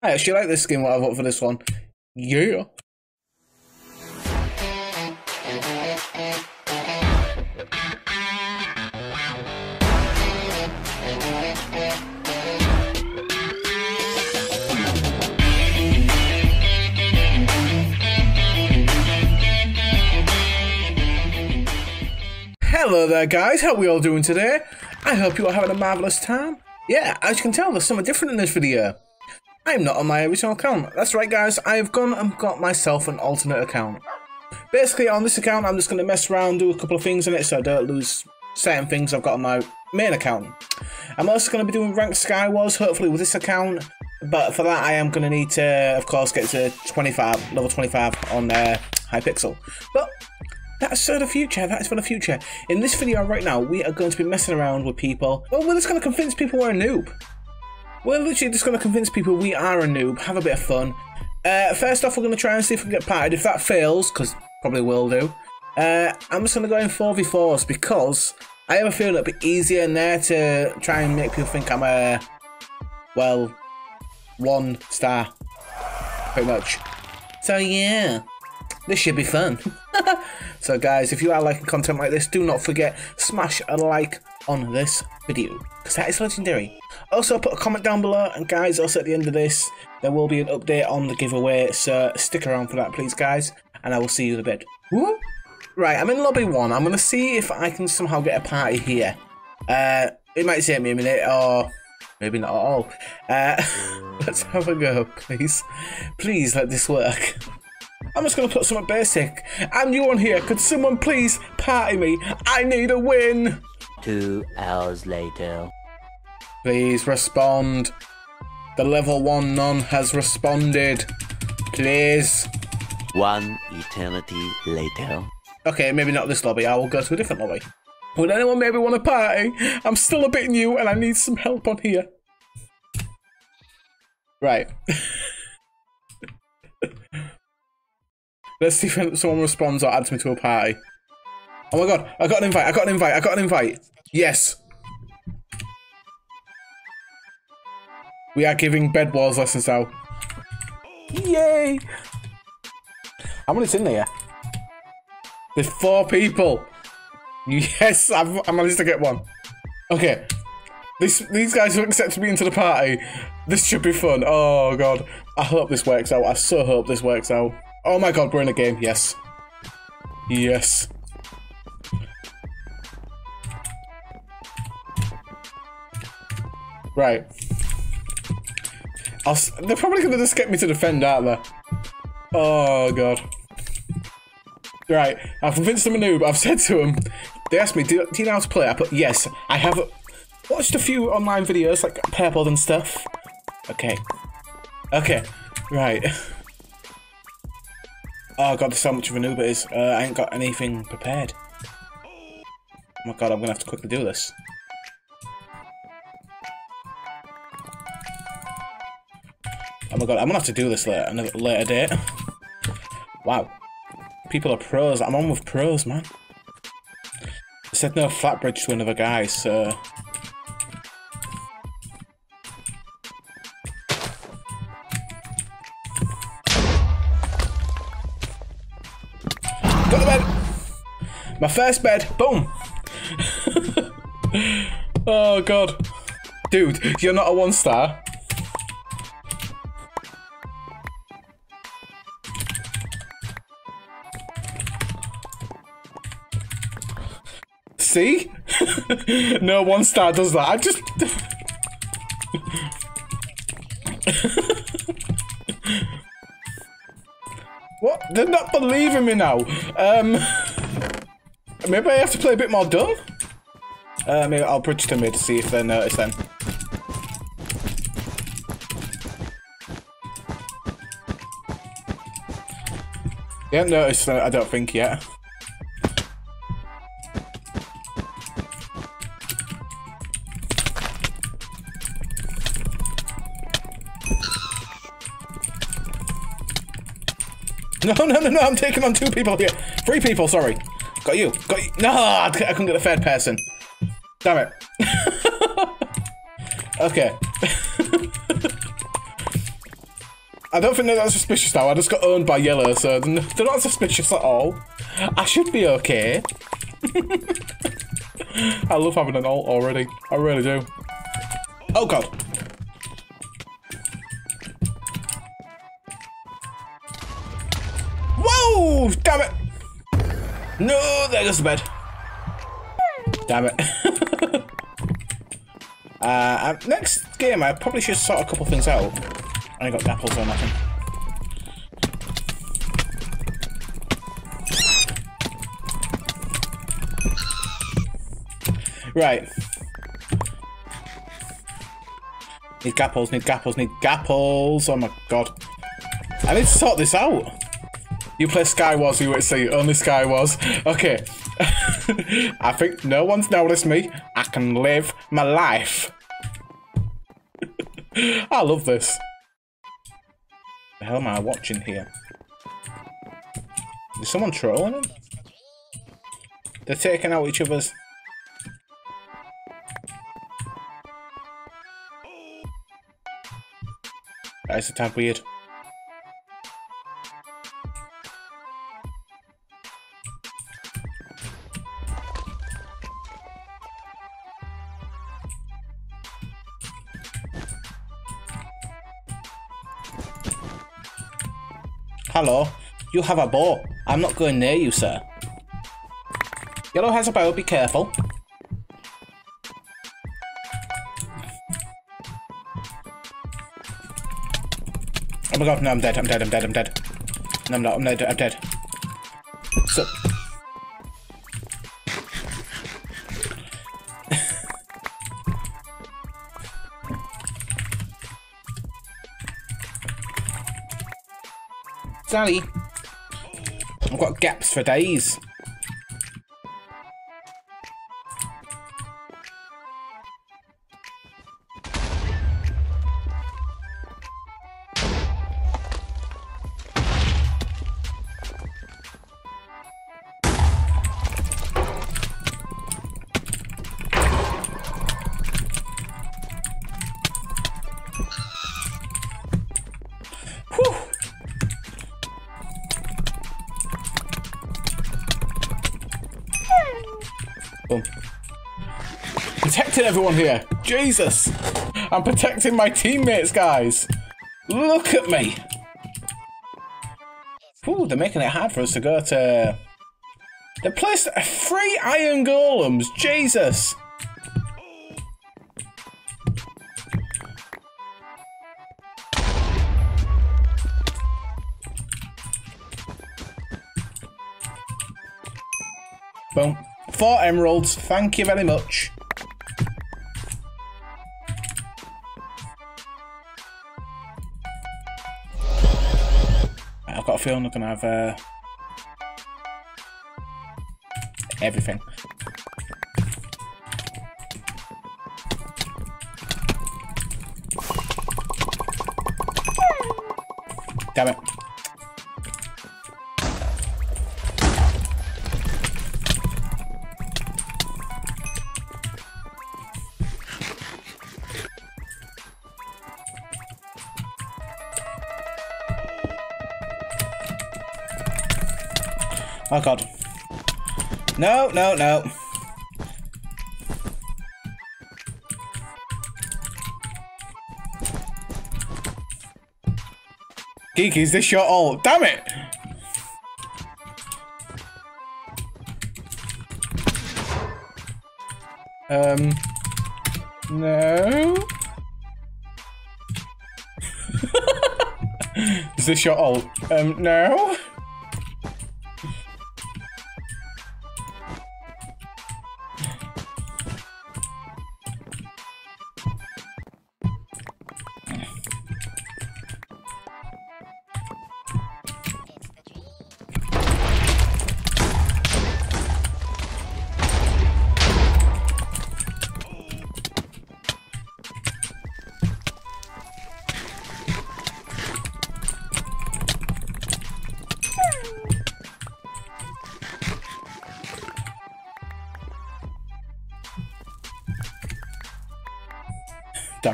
I actually like this skin, what I vote for this one. Yeah. Hello there guys, how are we all doing today? I hope you are having a marvellous time. Yeah, as you can tell, there's something different in this video. I'm not on my original account. That's right guys, I've gone and got myself an alternate account. Basically, on this account, I'm just going to mess around, do a couple of things in it so I don't lose certain things I've got on my main account. I'm also going to be doing ranked Skywars, hopefully with this account, but for that I am going to need to, of course, get to 25, level 25 on uh, Hypixel. But that's for the future, that's for the future. In this video right now, we are going to be messing around with people. Well, we're just going to convince people we're a noob. We're literally just going to convince people we are a noob, have a bit of fun. Uh, first off, we're going to try and see if we can get parted. If that fails, because probably will do, uh, I'm just going to go in 4v4s because I have a feeling it'll be easier in there to try and make people think I'm a, well, one star, pretty much. So yeah, this should be fun. so guys, if you are liking content like this, do not forget, smash a like on this video, because that is legendary. Also, put a comment down below, and guys, also at the end of this, there will be an update on the giveaway, so stick around for that, please, guys, and I will see you in a bit. Woo! Right, I'm in lobby one. I'm to see if I can somehow get a party here. Uh, it might take me a minute, or maybe not at all. Uh, let's have a go, please. Please let this work. I'm just to put something basic. I'm new on here. Could someone please party me? I need a win. Two hours later. Please respond. The level one non has responded. Please. One eternity later. Okay, maybe not this lobby. I will go to a different lobby. Would anyone maybe want to party? I'm still a bit new and I need some help on here. Right. Let's see if someone responds or adds me to a party. Oh my god, I got an invite, I got an invite, I got an invite. Yes. We are giving bed wars lessons now. Yay! How many's in there? There's four people. Yes, I've, I managed to get one. Okay. This, these guys have accepted me into the party. This should be fun. Oh god. I hope this works out. I so hope this works out. Oh my god, we're in a game. Yes. Yes. Right. I'll, they're probably going to just get me to defend, aren't they? Oh, God. Right, I've convinced them a noob. I've said to them, they asked me, do, do you know how to play? I put, yes. I have watched a few online videos, like Purple and stuff. Okay. Okay, right. Oh god, there's so much of a noob it is. Uh, I ain't got anything prepared. Oh my god, I'm gonna have to quickly do this. Oh my god, I'm gonna have to do this later, another later date. wow. People are pros. I'm on with pros, man. I said no flat bridge to another guy, so... Got the bed! My first bed, boom! oh god. Dude, you're not a one star. See? no one star does that. I just... what? They're not believing me now. Um, maybe I have to play a bit more dumb? Uh, maybe I'll bridge to mid to see if they notice then. They haven't noticed, I don't think, yet. No, no, no, no, I'm taking on two people here. Three people, sorry. Got you. Got you. No, I couldn't get the third person. Damn it. okay. I don't think they're that suspicious now. I just got owned by yellow, so they're not suspicious at all. I should be okay. I love having an alt already. I really do. Oh god. No, there goes the bed. Damn it. uh, next game, I probably should sort a couple things out. I ain't got apples or nothing. Right. Need gapples, need gapples, need gapples. Oh my god. I need to sort this out. You play Skywars, you would see. Only Skywars. Okay. I think no one's noticed me. I can live my life. I love this. The hell am I watching here? Is someone trolling them? They're taking out each other's... That is a tad weird. Hello. You have a bow. I'm not going near you, sir. Yellow has a bow, be careful. Oh my god, no, I'm dead, I'm dead, I'm dead, I'm dead. No, I'm not, I'm dead, I'm dead. Sally! I've got gaps for days. Whew. Protecting everyone here. Jesus. I'm protecting my teammates, guys. Look at me. Ooh, they're making it hard for us to go to... They placed three iron golems. Jesus. Boom. Four emeralds. Thank you very much. A feeling I'm gonna have uh, everything. Damn it. Oh god. No, no, no. Geeky, is this your ult? Damn it! Um. No. is this your ult? Um, no.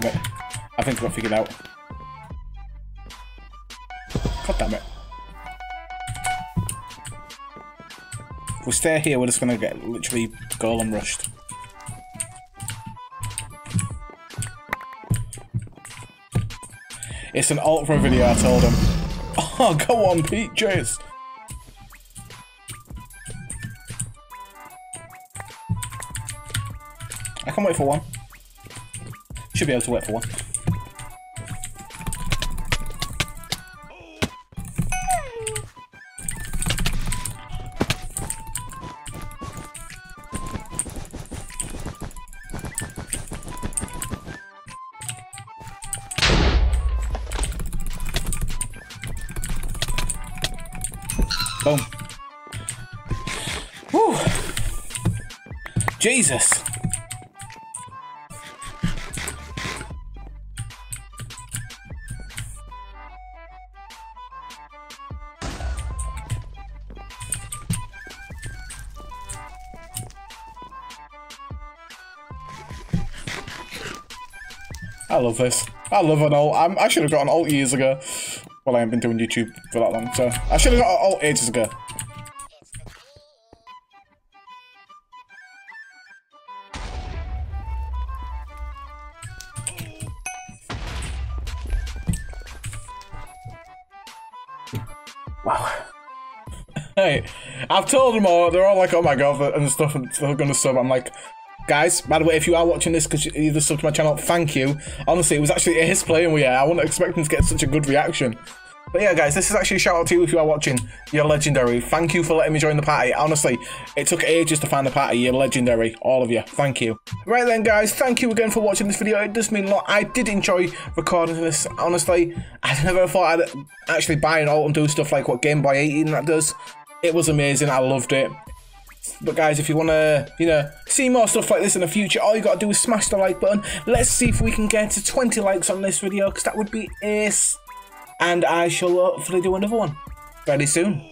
Damn it. I think I got figured out. God damn it. If we stay here, we're just gonna get literally golem rushed. It's an ultra video, I told him. Oh, go on, Pete Chase. I can't wait for one. Should be able to wait for one. Boom. Jesus. I love this. I love an alt. I'm, I should have got an alt years ago. Well, I haven't been doing YouTube for that long, so I should have got an alt ages ago. Wow. Hey, I've told them all, they're all like, oh my god, and stuff, and they're gonna sub. I'm like, guys, by the way, if you are watching this because you either subbed to my channel, thank you. Honestly, it was actually Ace playing with you. I wasn't expecting to get such a good reaction. But yeah, guys, this is actually a shout out to you if you are watching. You're legendary. Thank you for letting me join the party. Honestly, it took ages to find the party. You're legendary. All of you. Thank you. Right then, guys, thank you again for watching this video. It does mean a lot. I did enjoy recording this. Honestly, I never thought I'd actually buy an alt and do stuff like what Gamerboy80 that does. It was amazing. I loved it. But guys, if you want to, you know, see more stuff like this in the future, all you got to do is smash the like button. Let's see if we can get to 20 likes on this video, because that would be ace. And I shall hopefully do another one very soon.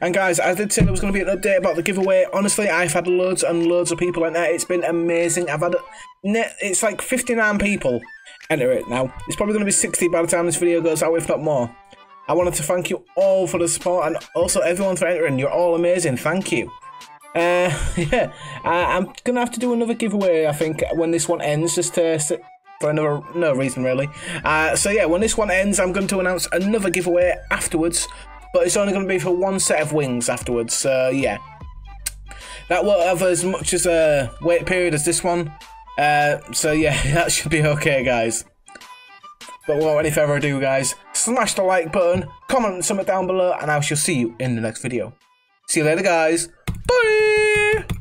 And guys, I did say there was going to be an update about the giveaway. Honestly, I've had loads and loads of people in there. It's been amazing. I've had, it's like 59 people enter it now. It's probably going to be 60 by the time this video goes out, if not more. I wanted to thank you all for the support and also everyone for entering. You're all amazing. Thank you. Uh, yeah, I'm gonna have to do another giveaway. I think when this one ends, just to for another no reason really. Uh, so yeah, when this one ends, I'm going to announce another giveaway afterwards, but it's only going to be for one set of wings afterwards. So yeah, that won't have as much as a wait period as this one. Uh, so yeah, that should be okay, guys. But without any further ado, guys, smash the like button, comment something down below, and I shall see you in the next video. See you later, guys. Bye!